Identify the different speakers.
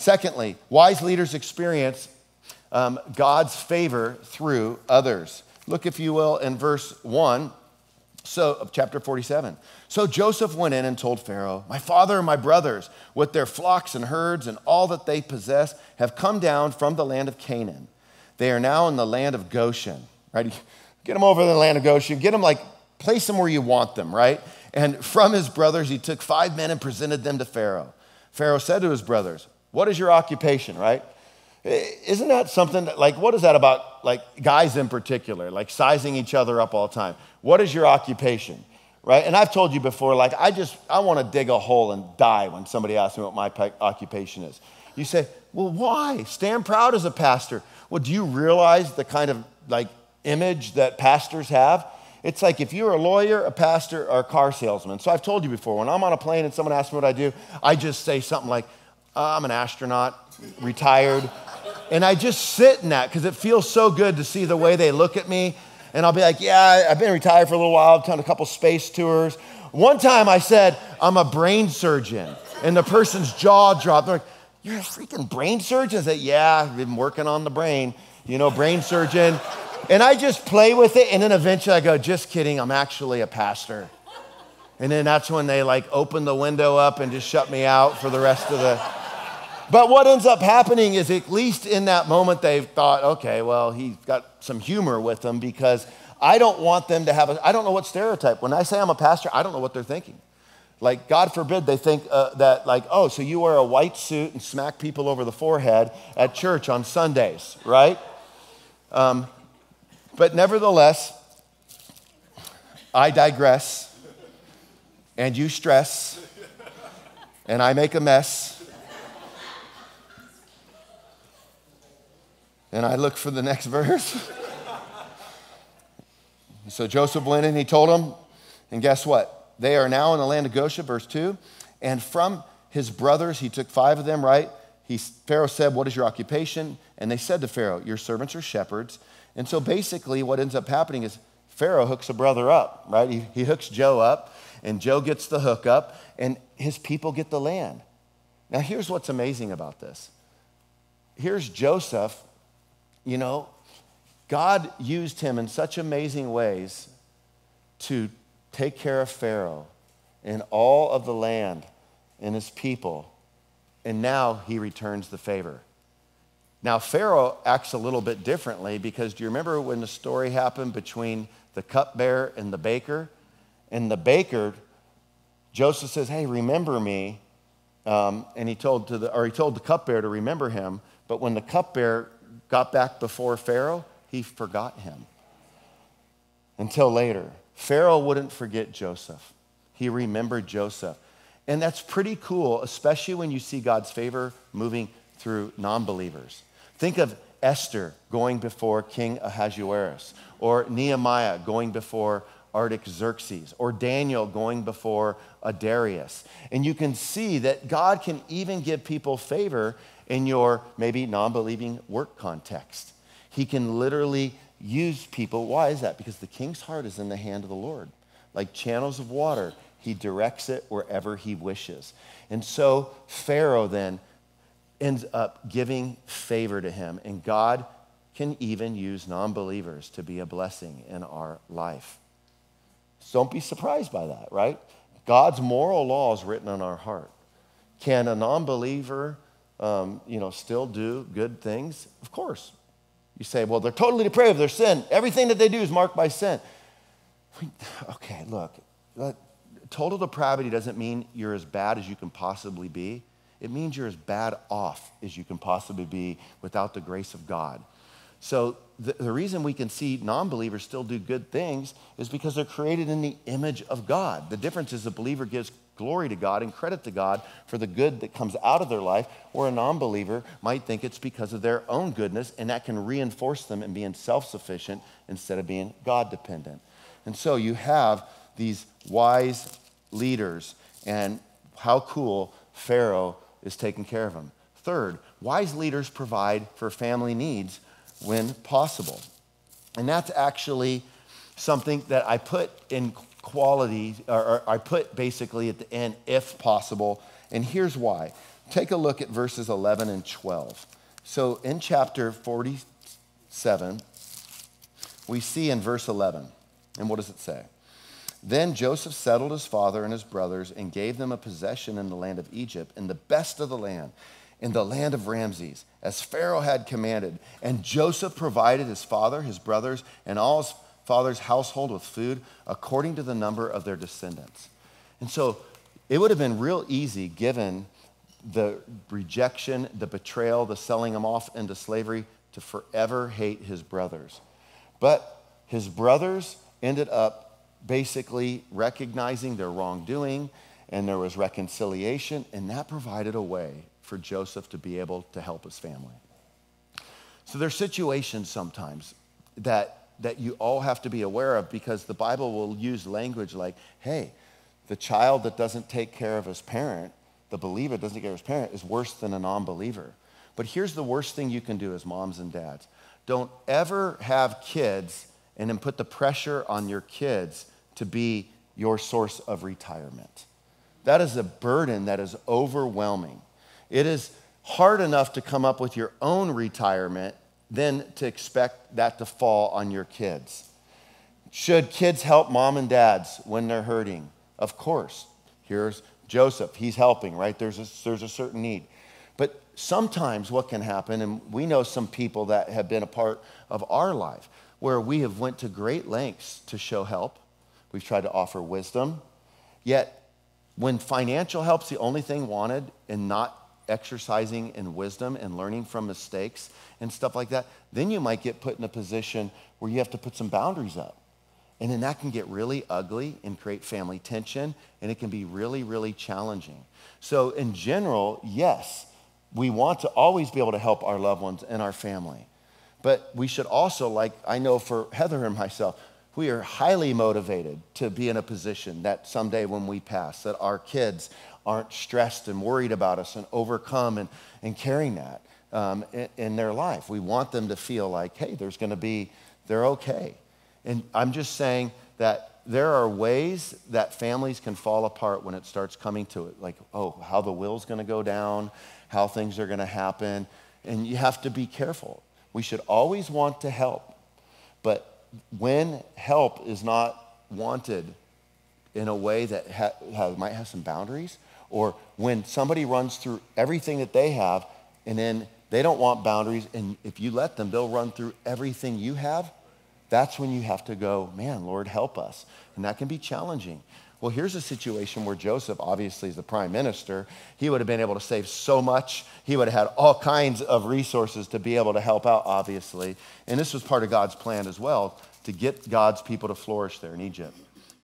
Speaker 1: Secondly, wise leaders experience um, God's favor through others. Look, if you will, in verse 1 so, of chapter 47. So Joseph went in and told Pharaoh, My father and my brothers, with their flocks and herds and all that they possess, have come down from the land of Canaan. They are now in the land of Goshen, right? Get them over to the land of Goshen. Get them like, place them where you want them, right? And from his brothers, he took five men and presented them to Pharaoh. Pharaoh said to his brothers, What is your occupation, right? Isn't that something that, like, what is that about, like, guys in particular, like sizing each other up all the time? What is your occupation? Right? And I've told you before, like, I just, I want to dig a hole and die when somebody asks me what my occupation is. You say, well, why? Stand proud as a pastor. Well, do you realize the kind of, like, image that pastors have? It's like if you're a lawyer, a pastor, or a car salesman. So I've told you before, when I'm on a plane and someone asks me what I do, I just say something like, Uh, I'm an astronaut, retired. And I just sit in that because it feels so good to see the way they look at me. And I'll be like, yeah, I've been retired for a little while. I've done a couple space tours. One time I said, I'm a brain surgeon. And the person's jaw dropped. They're like, you're a freaking brain surgeon? I said, yeah, I've been working on the brain, you know, brain surgeon. And I just play with it. And then eventually I go, just kidding, I'm actually a pastor. And then that's when they like open the window up and just shut me out for the rest of the but what ends up happening is, at least in that moment, they've thought, okay, well, he's got some humor with them because I don't want them to have a, I don't know what stereotype. When I say I'm a pastor, I don't know what they're thinking. Like, God forbid they think uh, that, like, oh, so you wear a white suit and smack people over the forehead at church on Sundays, right? Um, but nevertheless, I digress, and you stress, and I make a mess And I look for the next verse. so Joseph went in, he told them, and guess what? They are now in the land of Goshen, verse 2. And from his brothers, he took five of them, right? He, Pharaoh said, What is your occupation? And they said to Pharaoh, Your servants are shepherds. And so basically, what ends up happening is Pharaoh hooks a brother up, right? He, he hooks Joe up, and Joe gets the hook up, and his people get the land. Now, here's what's amazing about this. Here's Joseph you know, God used him in such amazing ways to take care of Pharaoh and all of the land and his people. And now he returns the favor. Now, Pharaoh acts a little bit differently because do you remember when the story happened between the cupbearer and the baker? And the baker, Joseph says, Hey, remember me. Um, and he told, to the, or he told the cupbearer to remember him. But when the cupbearer got back before Pharaoh, he forgot him until later. Pharaoh wouldn't forget Joseph, he remembered Joseph. And that's pretty cool, especially when you see God's favor moving through non believers. Think of Esther going before King Ahasuerus, or Nehemiah going before Artaxerxes, or Daniel going before Darius. And you can see that God can even give people favor in your maybe non believing work context. He can literally use people. Why is that? Because the king's heart is in the hand of the Lord. Like channels of water, he directs it wherever he wishes. And so Pharaoh then ends up giving favor to him, and God can even use non believers to be a blessing in our life. So don't be surprised by that, right? God's moral law is written on our heart. Can a non believer um, you know, still do good things? Of course. You say, well, they're totally depraved, they're sin. Everything that they do is marked by sin. Okay, look, total depravity doesn't mean you're as bad as you can possibly be. It means you're as bad off as you can possibly be without the grace of God. So, the, the reason we can see non believers still do good things is because they're created in the image of God. The difference is the believer gives glory to God and credit to God for the good that comes out of their life, where a non believer might think it's because of their own goodness, and that can reinforce them in being self sufficient instead of being God dependent. And so you have these wise leaders, and how cool Pharaoh is taking care of them. Third, wise leaders provide for family needs when possible. And that's actually something that I put in quality, or, or I put basically at the end, if possible. And here's why take a look at verses 11 and 12. So in chapter 47, we see in verse 11, and what does it say? Then Joseph settled his father and his brothers and gave them a possession in the land of Egypt, in the best of the land, in the land of Ramses, as Pharaoh had commanded. And Joseph provided his father, his brothers, and all his father's household with food according to the number of their descendants. And so it would have been real easy given the rejection, the betrayal, the selling him off into slavery to forever hate his brothers. But his brothers ended up basically recognizing their wrongdoing, and there was reconciliation, and that provided a way for Joseph to be able to help his family. So there's situations sometimes that, that you all have to be aware of because the Bible will use language like, hey, the child that doesn't take care of his parent the believer doesn't take care of his parent is worse than a non believer. But here's the worst thing you can do as moms and dads don't ever have kids and then put the pressure on your kids to be your source of retirement. That is a burden that is overwhelming. It is hard enough to come up with your own retirement than to expect that to fall on your kids. Should kids help mom and dads when they're hurting? Of course. Here's Joseph, he's helping, right? There's a, there's a certain need. But sometimes what can happen, and we know some people that have been a part of our life, where we have went to great lengths to show help. We've tried to offer wisdom. Yet, when financial help's the only thing wanted and not exercising in wisdom and learning from mistakes and stuff like that, then you might get put in a position where you have to put some boundaries up. And then that can get really ugly and create family tension, and it can be really, really challenging. So, in general, yes, we want to always be able to help our loved ones and our family. But we should also, like I know for Heather and myself, we are highly motivated to be in a position that someday when we pass, that our kids aren't stressed and worried about us and overcome and, and carrying that um, in, in their life. We want them to feel like, hey, there's going to be, they're okay. And I'm just saying that there are ways that families can fall apart when it starts coming to it, like, oh, how the will's going to go down, how things are going to happen. And you have to be careful. We should always want to help. But when help is not wanted in a way that ha- might have some boundaries, or when somebody runs through everything that they have and then they don't want boundaries, and if you let them, they'll run through everything you have, that's when you have to go, man, Lord, help us. And that can be challenging. Well, here's a situation where Joseph, obviously, is the prime minister. He would have been able to save so much. He would have had all kinds of resources to be able to help out, obviously. And this was part of God's plan as well to get God's people to flourish there in Egypt.